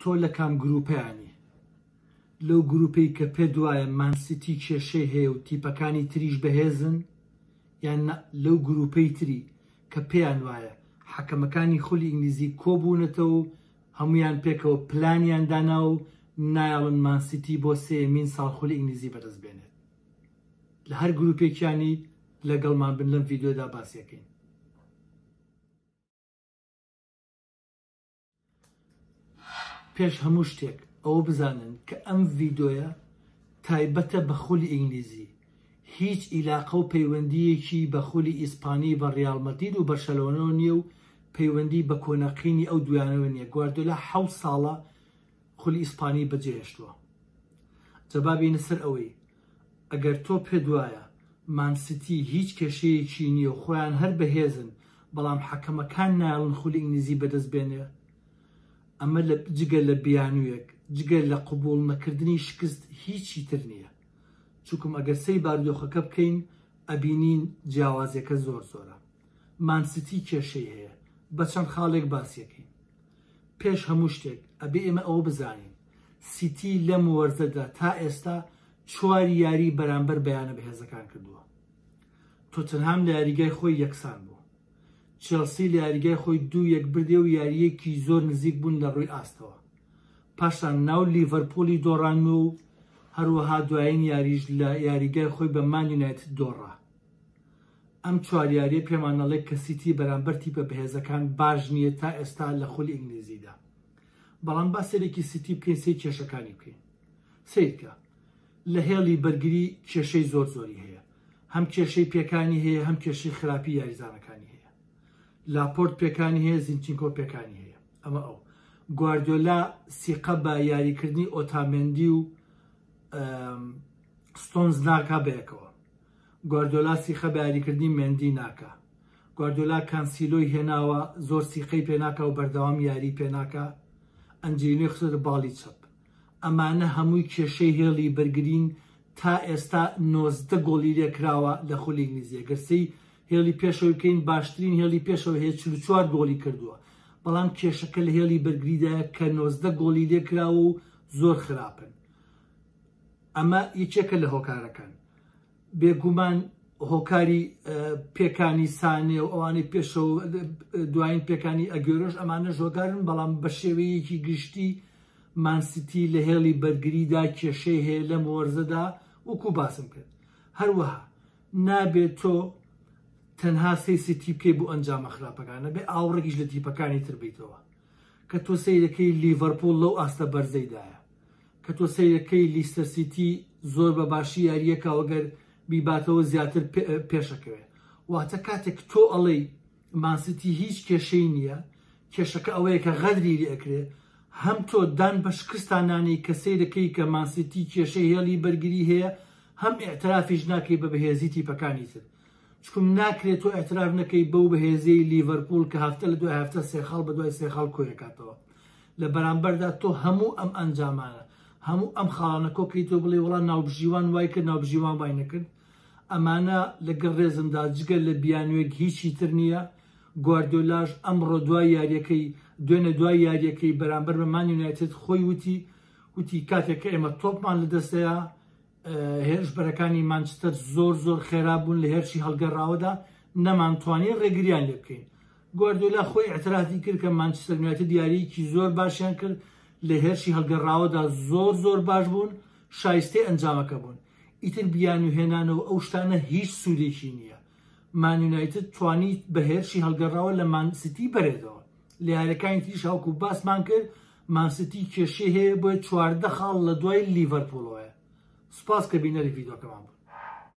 تۆ لە کام گروپیانی؟ لەو گروپەی کە پێت وایە مان سیتی کێشەی هەیە و تیپەکانی تریش بەهێزن یان نا لەو گروپەی تری کە پێیان وایە حەکەمەکانی خولی ئینگلیزی کۆبوونەتەوە و هەمویان پێکەوە پلانیان داناوە و نایەڵن مان سیتی بۆ سێیەمین ساڵ خولی ئینگلیزی بەدەست بێنێت لە هەر گروپێکیانی لەگەڵمان بن لەم ڤیدیۆدا باسیەکەین پێش هەموو شتێک ئەوە بزانن کە ئەم ڤیدۆیە تایبەتە بە خولی ئینگلیزی هیچ ئیلاقە و پەیوەندیەکی بە خولی ئیسپانی بە ڕیاڵمەدید و بەرشەلۆنەوە نییە و پەیوەندی بە کۆنەقینی ئەو دویانەوە نیە گواردۆلا حە ساڵە خولی ئیسپانی بەجێهێشتووە جەبابینە سەر ئەوەی ئەگەر تۆ پێت وایە مان سیتی هیچ کێشەیەکی نییە و خۆیان هەر بەهێزن بەڵام حەکەمەکان نایەڵن خولی ئینگلیزی بەدەست بێنێ ئەمە جگە لە بیانوویەک جگە لە قبوڵ نەکردنی شکست هیچی تر نییە چوکم ئەگەر سەی باردۆخەکە بکەین ئەبینین جیاوازیەکە زۆر زۆرە مان سیتی کێشەی هەیە بە چەند خاڵێک باسیەکەین. پێش هەموو شتێک ئەبێ ئێمە ئەوە بزانین سیتی لەم وەرزەدا تا ئێستا چوار یاری بەرامبەر بەیانە بەهێزەکان کردووە تۆتنهام لە یاریگای خۆی یەکسان بوو چێلسی لە یاریگای خۆی دوو یەک بردێ و یاریەکی زۆر نزیک بوون لە ڕووی ئاستەوە پاشان ناو لیڤەرپۆلی دۆڕان و هەروەها دوایین یاریش لە یاریگای خۆی بە مانیونایت دۆڕا ئەم چوار یارییە پێمان ئەڵێ کە سیتی بەرامبەر تیپە بەهێزەکان باش نییە تا ئێستا لە خولی ئینگلیزیدا. بەڵام با سەیرێکی سیتی بکەین سەیر کێشەکانی بکەین. سەیرکە لە هێڵی بەرگری کێشەی زۆر زۆری هەیە. هەم کێشەی پێکانی هەیە هەم کێشەی خراپی یاریزانەکانی هەیە. لاپۆرت پێکانی هەیە زینچینکۆ پێکانی هەیە. ئەمە ئەو. گواردیۆلا سیقە بە یاریکردنی ئۆتامێندی و ستۆنز ناکا بەیەکەوە. گواردیۆلا سیخە بە یاریکردنی مێندی ناکا گواردیۆلا کانسیلۆی هێناوە زۆر سیخەی پێ ناکا و بەردەوام یاری پێ ناکا ئەنجیلینۆی خستۆتە باڵی چەپ ئەمانە هەمووی کێشەی هێڵی بەرگرین تا ئێستا نۆزدە گۆڵی لێ کراوە لە خولی ئینگلیزی گەر سەی هێڵی پێشەوەی بکەین باشترین هێڵی پێشەوە هەیە چل و چوار گۆڵی کردووە بەڵام کێشەکە لە هێڵی بەرگریدایە کە نۆزدە گۆڵی لێ کراوە و زۆر خراپن ئەمە یەکێکە لە هۆکارەکان بێ گومان هۆکاری پێکانی سانێ و ئەوانەی پێشەوە دوایین پێکانی ئەگەرۆش ئەمانە ژۆگارن بەڵام بە شێوەیەکی گشتی مانسیتی لە هێڵی بەرگریدا کێشەی هەیە لەم وەرزەدا وەکو باسم کرد هەروەها نابێت تۆ تەنها سەیسی تیپکەی بۆ ئەنجامە خراپەکانە بێ ئاوڕێکیش لە تیپەکانی تربیتەوە کە تۆ سیرەکەی لیڤەرپۆل لەو ئاستە بەرزەیدایە کە تۆ سەیرت کەی لیستەر سیتی زۆر بە باشی یاریەکا و گەر بیباتەوە زیاتر پێشەکەوێ واتە کاتێک تۆ ئەڵێی ماسیتی هیچ کێشەی نییە کێشەکە ئەوەیە کە غەدری لێ ئەکرێ هەم تۆ دان بە شکستانانی کە سەیرەکەی کە ماسیتی کێشەی هێڵی بەرگری هەیە هەم ئیعترافیش ناکەی بە بەهێزی تیپەکانی تر چکم ناکرێ تۆ اعتراف نەکەی بەو بەهێزیەی لیڤەرپوڵ کە هەفتە لە دوای هەفتە سێ خاڵ بە دوای سێ خاڵ کۆیەکاتەوە لە بەرامبەردا تۆ هەموو ئەم ئەنجامانە هەموو ئەم خاڵانە کۆکری تۆ بڵێ وڵا ناوبژیوان وای کرد ناوبژیوان وای نەکرد ئەمانە لەگەڵ ڕێزمدا جگە لە بیانوێک هیچی تر نییە گواردۆلاش ئەمڕۆ دوای یاریەکەی دوێنە دوای یاریەکەی بەرامبەر بە مان یونایتد خۆی وتی وتی کاتێک کە ئێمە تۆپمان لە دەستەیە هێرشبەرەکانی مانچستەر زۆر زۆر خێرا بوون لە هێرشی هەڵگەڕاوەدا نەمانتوانی ڕێگریان لێ بکەین گواردیۆلا خۆی اعترافی کرد کە مانچستەر یونایتد یارییەکی زۆر باشیان کرد لە هێرشی هەڵگەڕاوەدا زۆر زۆر باش بوون شایستەی ئەنجامەکە بوون ئیتر بیان و هێنانەوە ئەو شتانە هیچ سوودێکی نییە مان یونایتد توانی بە هێرشی هەڵگەڕاوە لە مانسیتی بەرێتەوە لە یارەکانی تریش هاوکو باسمان کرد مان سیتی کێشەی هەیە بۆیە چواردە خاڵ لەدوای لیڤەرپوڵەوەیە سوپاس کە بینەری ڤیدۆکەمان بوون.